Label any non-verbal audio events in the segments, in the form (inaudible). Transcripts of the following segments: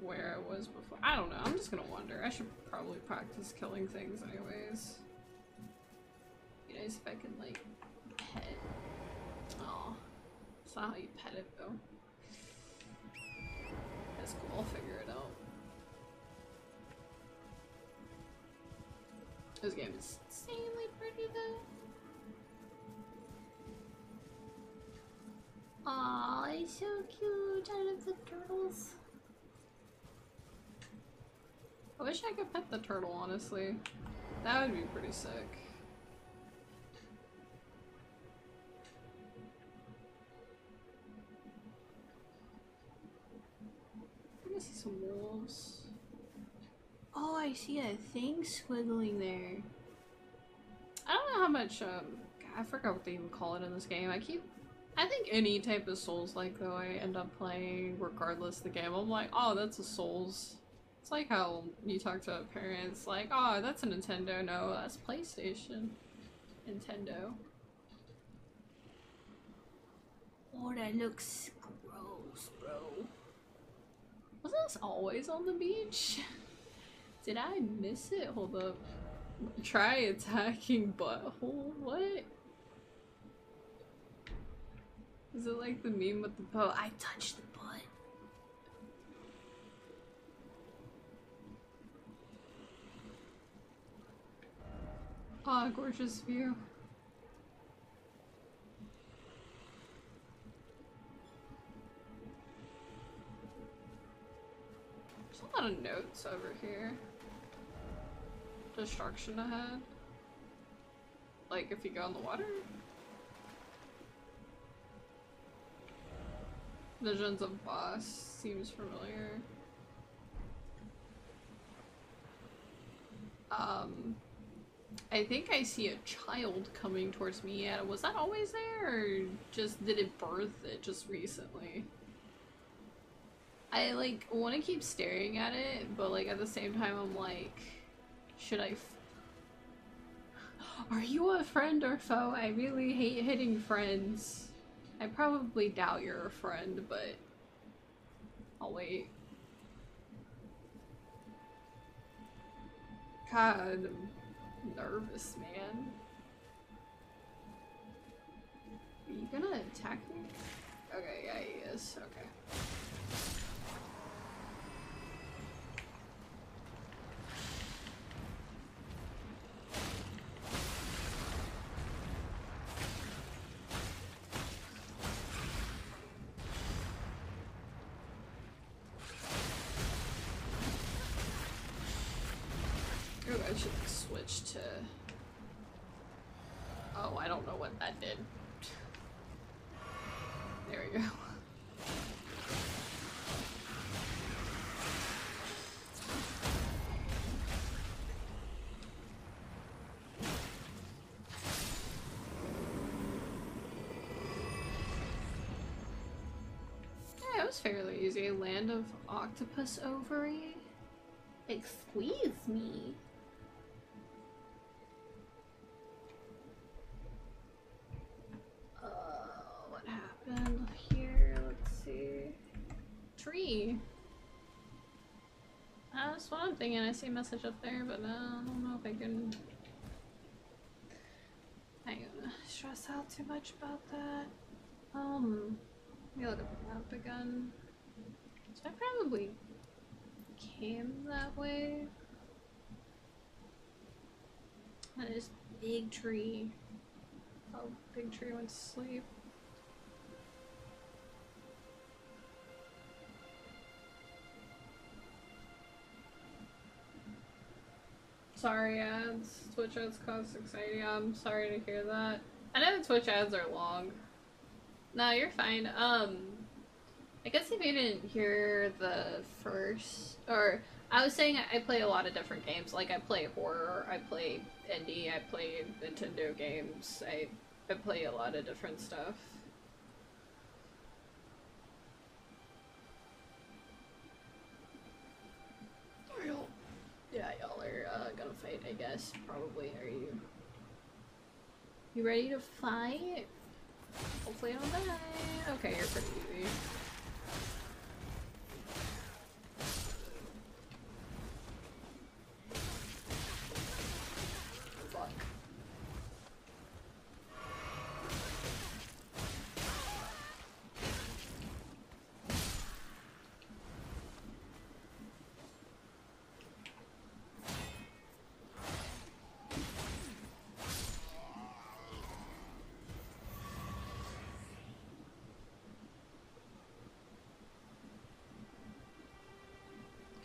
where I was before. I don't know. I'm just gonna wonder. I should probably practice killing things anyways. Be if I could like pet. Oh, not how you pet it though. That's cool. I'll figure it out. This game is insanely pretty though. Aw, he's so cute. I love the turtles. I wish I could pet the turtle, honestly. That would be pretty sick. I see some wolves. Oh, I see a thing squiggling there. I don't know how much, um, I forgot what they even call it in this game. I keep, I think any type of Souls-like though I end up playing, regardless the game, I'm like, oh, that's a Souls. It's like how you talk to parents, like, oh, that's a Nintendo. No, that's PlayStation. Nintendo. Oh, that looks gross, bro. Wasn't this always on the beach? (laughs) Did I miss it? Hold up. Try attacking butthole? What? Is it like the meme with the boat? I touched the butt. Ah, gorgeous view. There's a lot of notes over here. Destruction ahead. Like if you go in the water? Visions of boss seems familiar. Um, I think I see a child coming towards me. Yeah, was that always there, or just did it birth it just recently? I like want to keep staring at it, but like at the same time, I'm like, should I? Are you a friend or foe? I really hate hitting friends. I probably doubt you're a friend, but I'll wait. God, nervous, man. Are you gonna attack me? Okay, yeah, he is. Okay. Should switch to. Oh, I don't know what that did. There we go. It was fairly easy. Land of Octopus Ovary. Excuse me. I'm thinking. I see a message up there, but uh, I don't know if I can. I stress out too much about that. Um, let me look at the map again. So I probably came that way. And this big tree. Oh, big tree went to sleep. Sorry ads. Twitch ads cause anxiety. I'm sorry to hear that. I know Twitch ads are long. No, you're fine. Um, I guess if you didn't hear the first, or I was saying I play a lot of different games. Like I play horror, I play indie, I play Nintendo games. I I play a lot of different stuff. Y'all- Yeah, y'all are uh, gonna Probably. Are you? You ready to fight? Hopefully I don't die. Okay, you're pretty easy.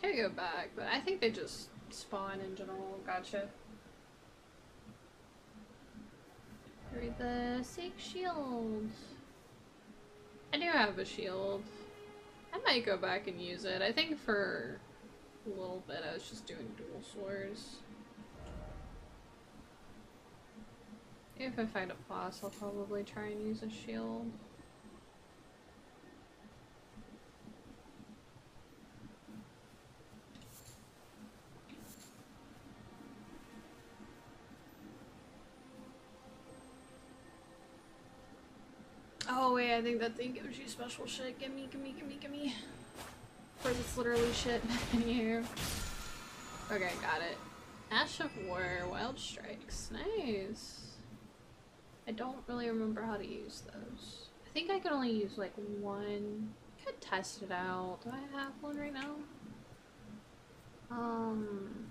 Can go back, but I think they just spawn in general. Gotcha. Read the Seek Shield. I do have a shield. I might go back and use it. I think for a little bit I was just doing dual swords. If I find a boss, I'll probably try and use a shield. Oh wait, I think that thing gives you special shit. Gimme, gimme, gimme, gimme. Or it's literally shit (laughs) in here. Okay, got it. Ash of War, Wild Strikes. Nice. I don't really remember how to use those. I think I can only use like one. Could test it out. Do I have one right now? Um,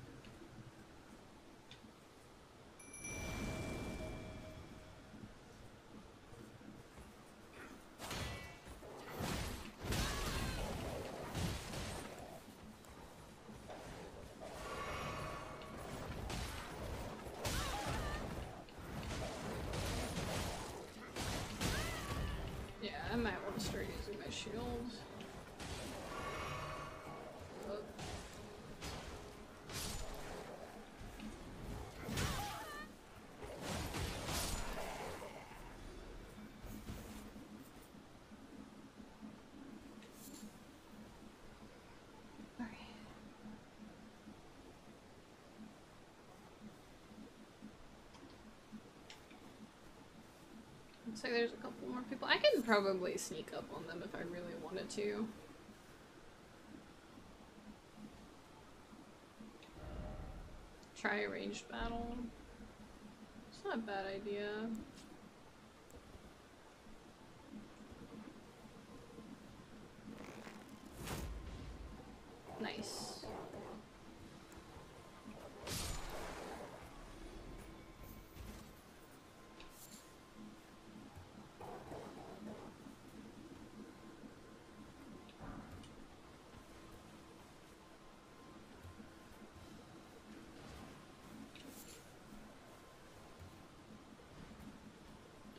I might want to start using my shield. Oh. Looks like there's a couple more people. I can probably sneak up on them if I really wanted to. Try a ranged battle. It's not a bad idea. Nice.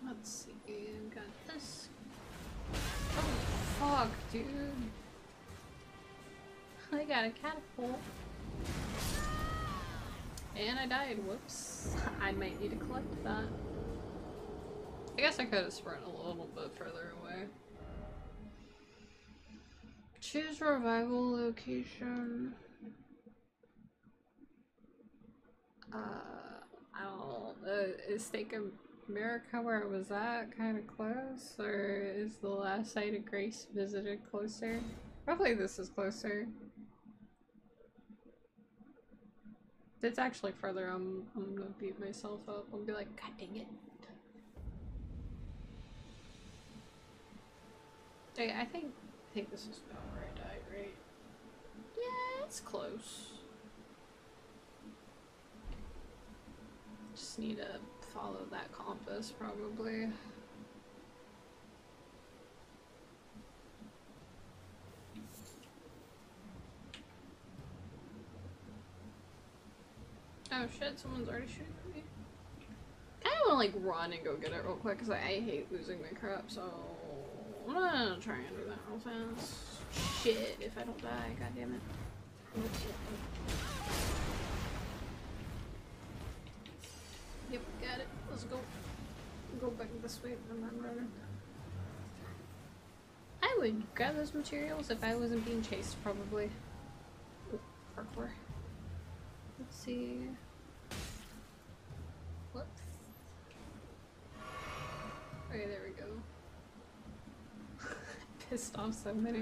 Let's see, got this. Oh, fuck, dude. I got a catapult. And I died, whoops. (laughs) I might need to collect that. I guess I could have sprint a little bit further away. Choose revival location. Uh, I don't, uh, is taken America where it was at kind of close? Or is the last site of Grace visited closer? Probably this is closer. It's actually further, I'm, I'm gonna beat myself up. I'll be like, god dang it. Hey, I think I think this is about where I died, right? Yeah, it's close. Just need to follow that compass, probably. Oh shit, someone's already shooting at me. I of want to like run and go get it real quick because I, I hate losing my crap, so I'm gonna try and do that real fast. Shit, if I don't die, god damn it. Yep, got it. Let's go. Go back this way and run. I would grab those materials if I wasn't being chased, probably. Ooh, parkour. Let's see. Pissed (laughs) off so many.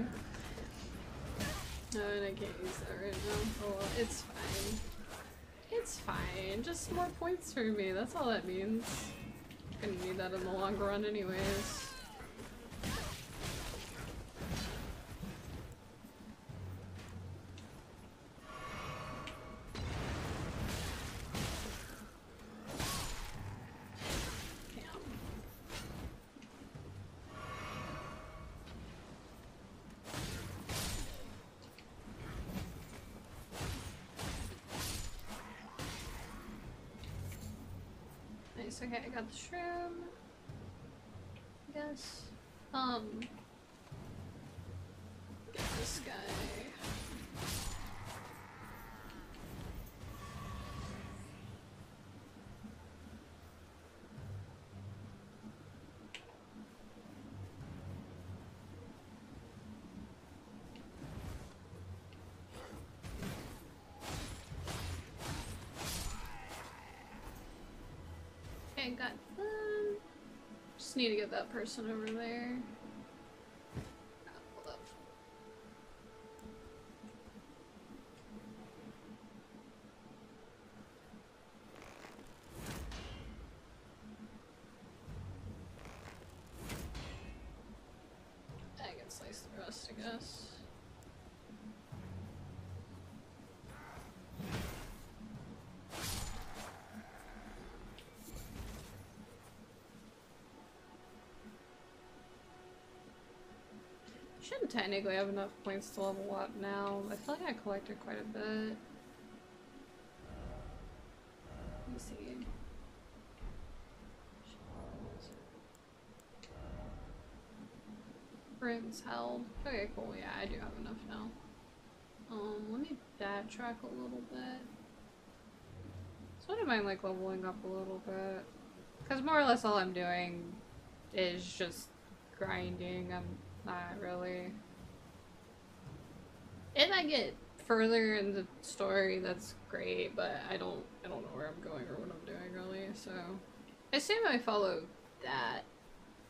No, and I can't use that right now. Oh well, it's fine. It's fine. Just more points for me. That's all that means. Gonna need that in the long run anyways. Nice. Okay, I got the shroom. I guess. Um. Get this guy. Okay, got them. Just need to get that person over there. Technically have enough points to level up now. I feel like I collected quite a bit. Let me see. Runes held. Okay, cool. Yeah, I do have enough now. Um, let me backtrack a little bit. So I wouldn't mind like leveling up a little bit. Because more or less all I'm doing is just grinding. I'm not really. If I get further in the story, that's great, but I don't I don't know where I'm going or what I'm doing really, so I assume I follow that.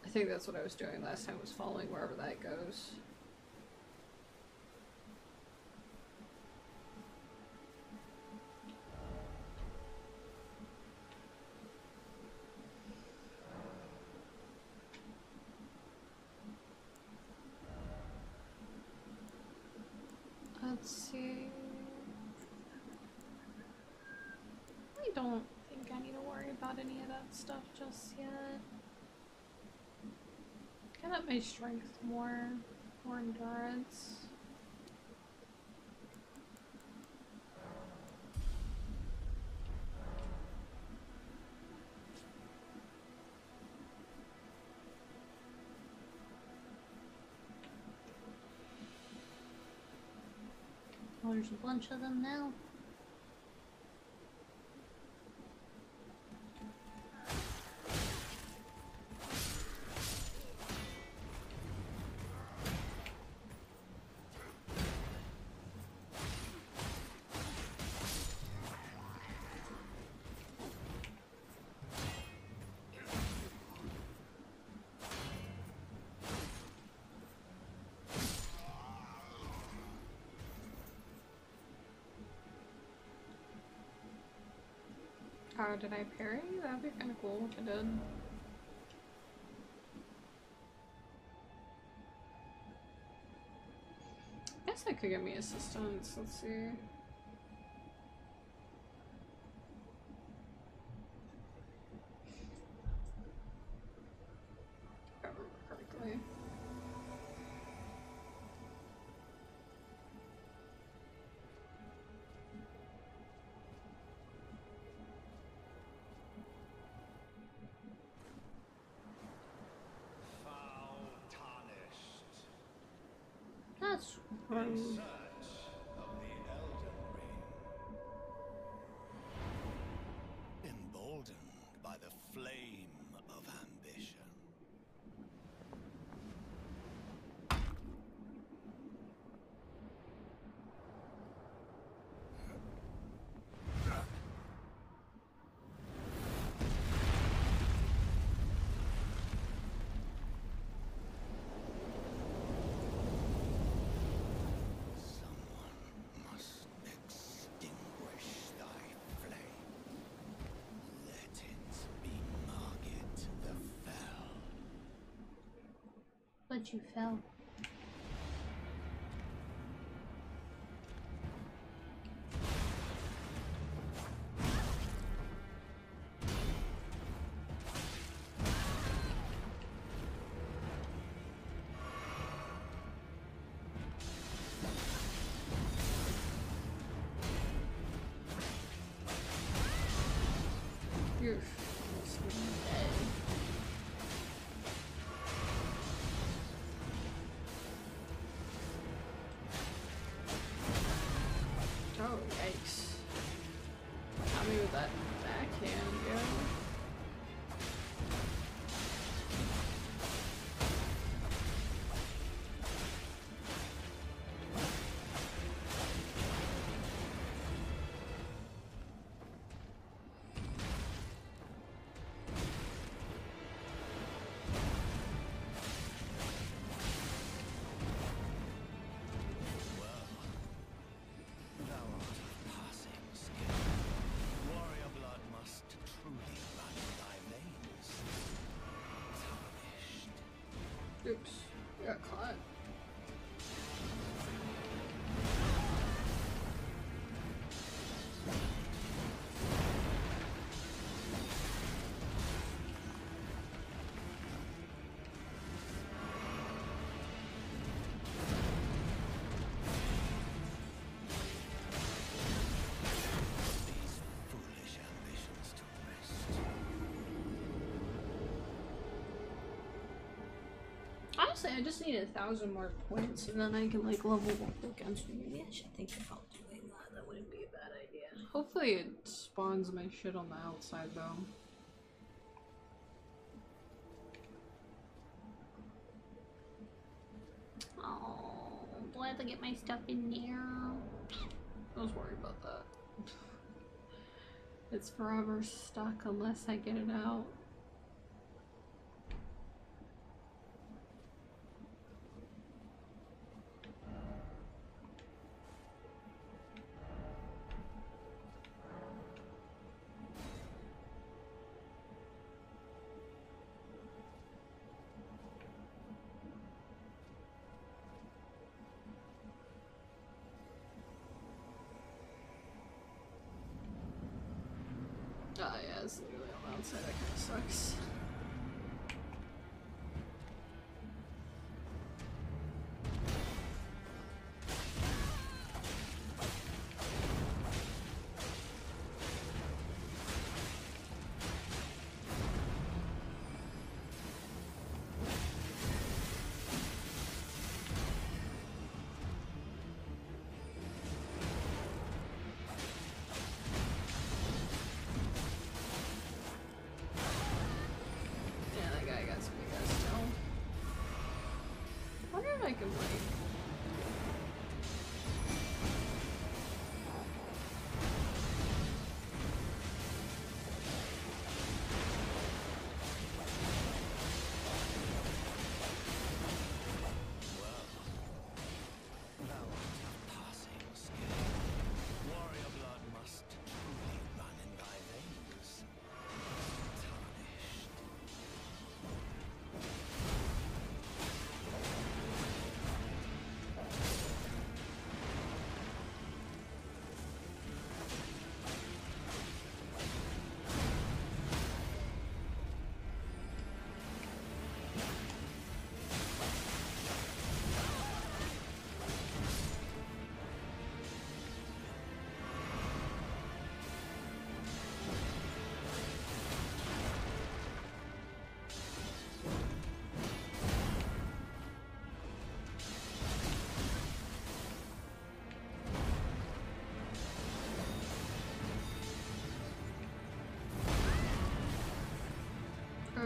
I think that's what I was doing last time was following wherever that goes. Let's see. I don't think I need to worry about any of that stuff just yet. Get up my strength more, more endurance. Oh, there's a bunch of them now. How did I parry? That'd be kind of cool if I did. I Guess I could get me assistance. Let's see. You fell. Yo. Oops. Got caught. Honestly, I just need a thousand more points and then I can like level up against me. Maybe I should think about doing that. That wouldn't be a bad idea. Hopefully it spawns my shit on the outside though. Oh, do I have to get my stuff in there? I was worried about that. It's forever stuck unless I get it out. Literally on the outside. That kind of sucks. I wonder if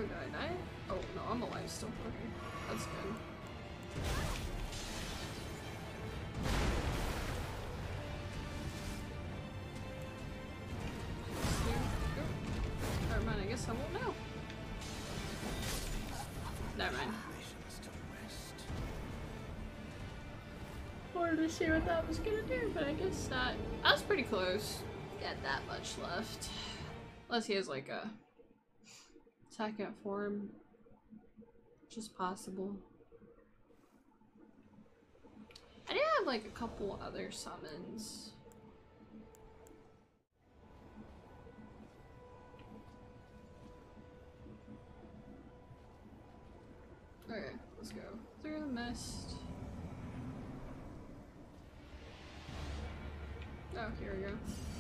did I die? Oh no, I'm alive still. Okay, that's good. Never mind, I guess I won't know. Never mind. Wanted to see what that was gonna do, but I guess not. I was pretty close. Got that much left. Unless he has like a second form. Which is possible. I do have like a couple other summons. Okay, let's go. Through the mist. Oh, here we go.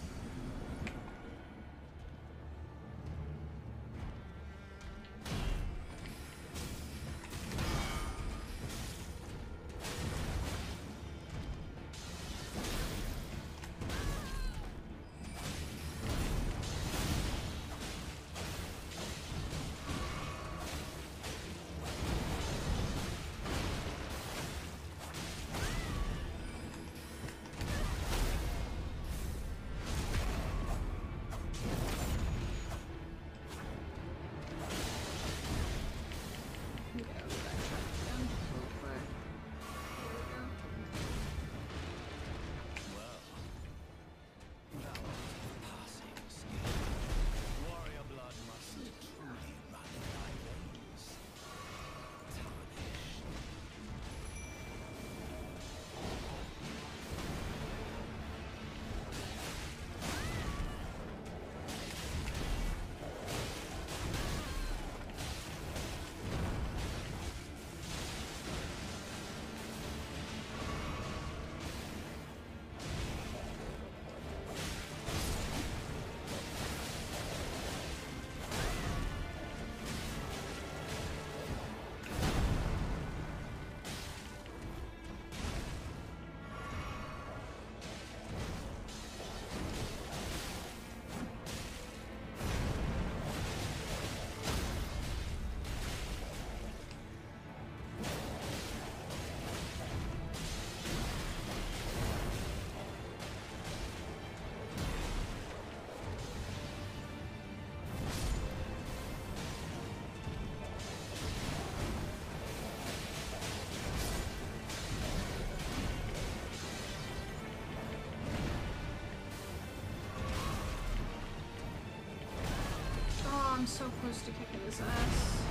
So close to kicking his ass.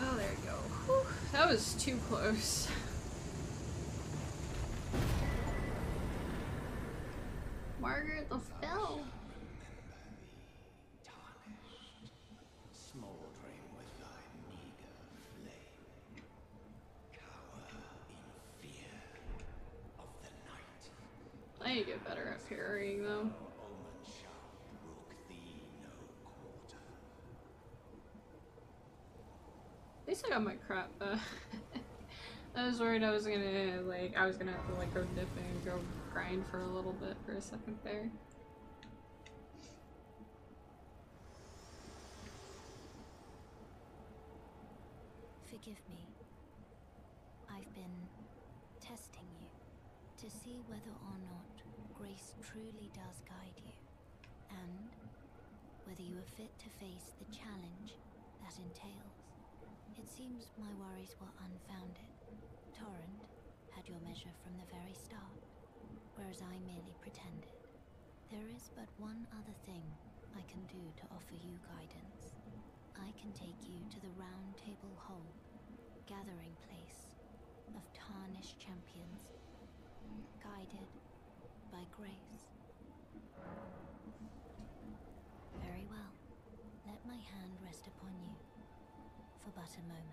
Oh, there you go. Whew, that was too close. Margit the Fell. tarnished, smouldering with thy meager flame. Cower in fear of the night. I need to get better at parrying though. Omen shall brook thee no quarter. At least I got my crap back. Uh, (laughs) I was worried I was gonna like I was gonna have to like go dip and go grind for a little bit for a second there. Forgive me. I've been testing you to see whether or not grace truly does guide you, and whether you are fit to face the challenge that entails. It seems my worries were unfounded. Torrent had your measure from the very start, whereas I merely pretended. There is but one other thing I can do to offer you guidance. I can take you to the Round Table Hold, gathering place of tarnished champions, guided by grace. Very well. Let my hand rest upon you for but a moment.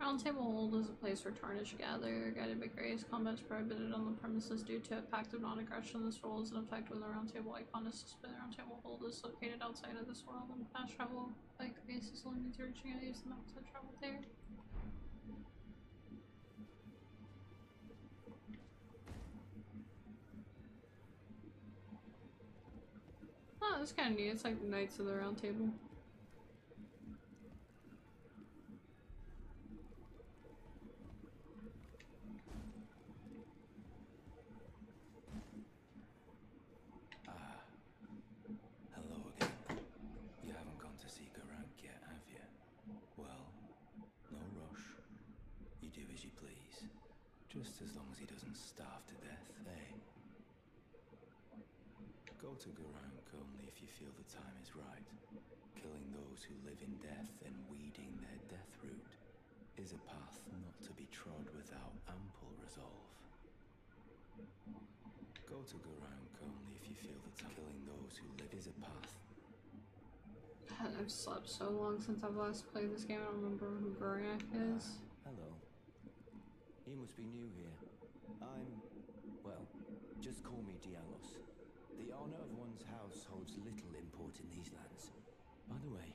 Round Table Hold is a place where Tarnish gather, guided by grace. Combat is prohibited on the premises due to a pact of non-aggression. This rule is in effect when the Roundtable icon is displayed. The Round Table Hold is located outside of this world, and fast travel by grace is limited to reaching the map to travel there. That's kind of neat. It's like the Knights of the Round Table. Hello again. You haven't gone to see Gurranq yet, have you? Well, no rush. You do as you please. Just as long as he doesn't starve to death, eh? Go to Gurranq only if you feel the time is right. Killing those who live in death and weeding their Deathroot is a path not to be trod without ample resolve. Go to Gurranq only if you feel the time. Killing those who live is a path God, I've slept so since I've last played this game. I don't remember who Goriak is. Hello. You must be new here. I'm. well, just call me Diallos. The honor of one's house holds little import in these lands. By the way,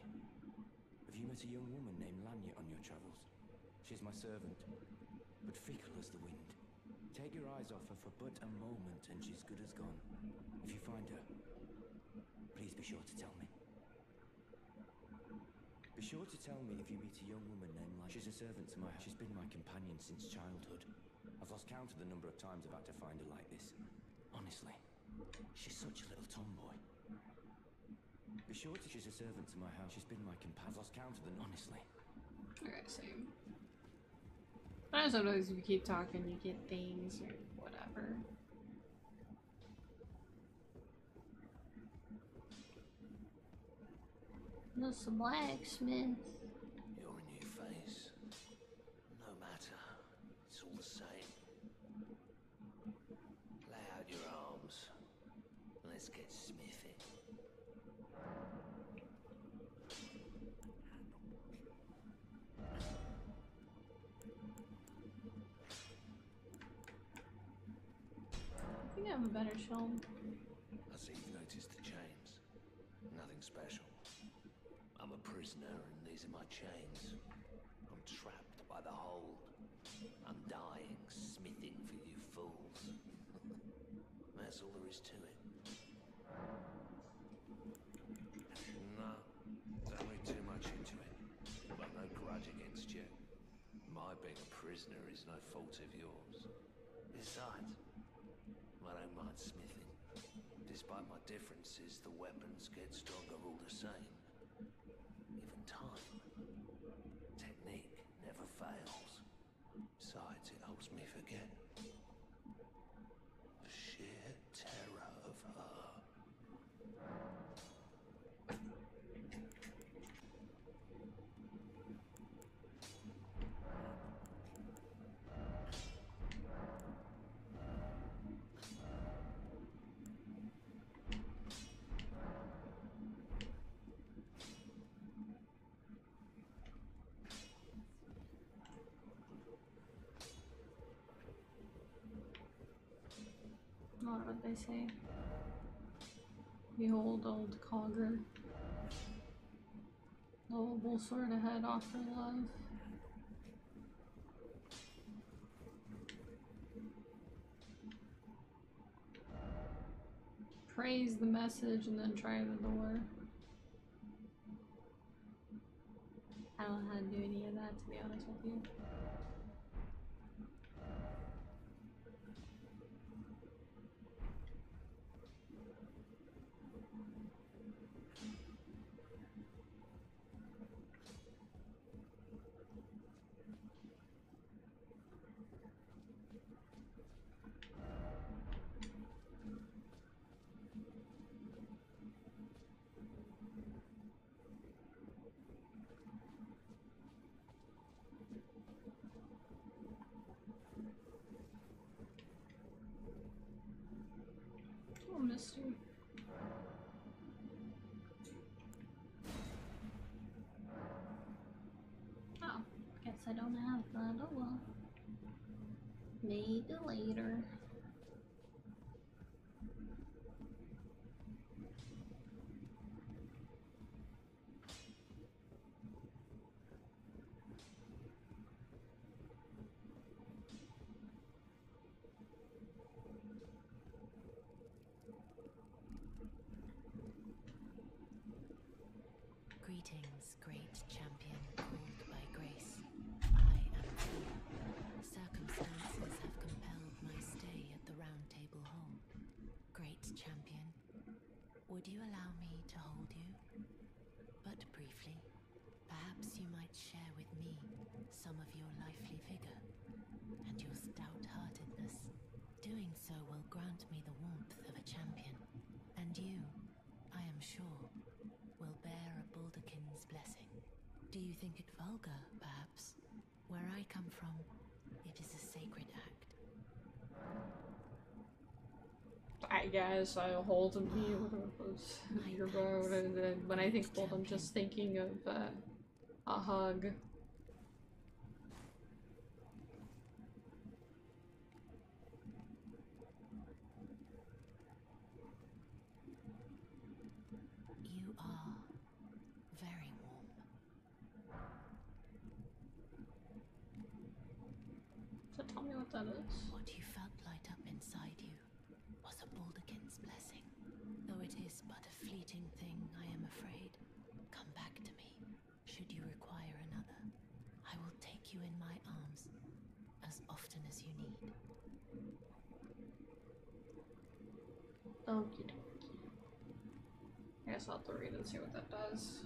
have you met a young woman named Lanya on your travels? She's my servant, but fickle as the wind. Take your eyes off her for but a moment, and she's good as gone. If you find her, please be sure to tell me. Be sure to tell me if you meet a young woman named Lanya. She's a servant to my house. She's been my companion since childhood. I've lost count of the number of times I've had to find her like this. Honestly, she's such a little tomboy. Be sure to she's a servant to my house. She's been my companion. I've lost count of them. Honestly. Okay, same. But sometimes if you keep talking, you get things or whatever. This blacksmith. You're a new face. No matter. It's all the same. Lay out your arms. Let's get smithing. I think I have a better shield. I see you've noticed the chains. Nothing special. Prisoner and these are my chains. What they say. Behold old cogger. Lovable sort of head off for love. Praise the message and then try the door. I don't know how to do any of that to be honest with you. That. Oh well. Maybe later. Greetings, great champion would you allow me to hold you? But briefly, perhaps you might share with me some of your lively vigor and your stout-heartedness. Doing so will grant me the warmth of a champion, and you, I am sure, will bear a Baldachin's blessing. Do you think it vulgar, perhaps? Where I come from, it is a sacred act. I guess I'll hold him be was your road, and then when I think hold, I'm just thinking of uh, a hug. You are very warm. So tell me what that is. What you felt light up inside you was a Baldachin's blessing. Though it is but a fleeting thing, I am afraid. Come back to me, should you require another. I will take you in my arms as often as you need. Okie dokie. I guess I'll have to read and see what that does.